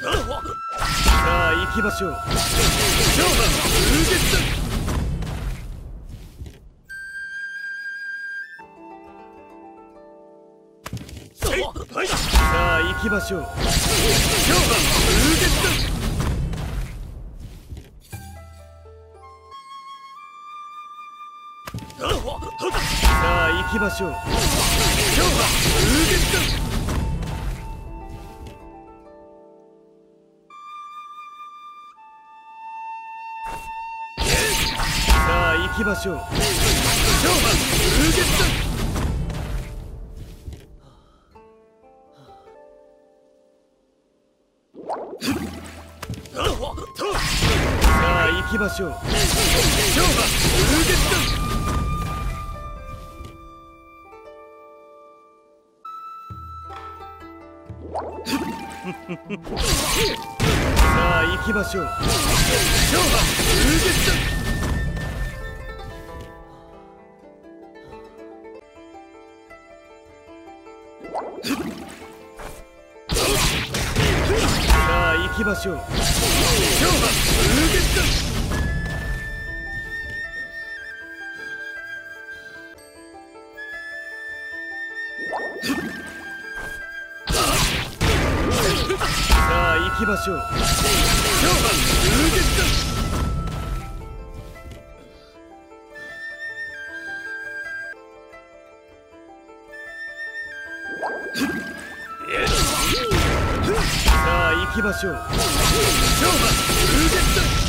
さあ行きましょう。勝負風月ださあ行きましょう勝負風月ださあ行きましょう今日は風月だきましょう今日は風月ださあ行きましょう。今日は風月ださあ行きましょう。今日は風月ださあ行きましょう。今日は風月ださあ行きましょう。今日は風月ださあ行きましょう。勝負は風月だ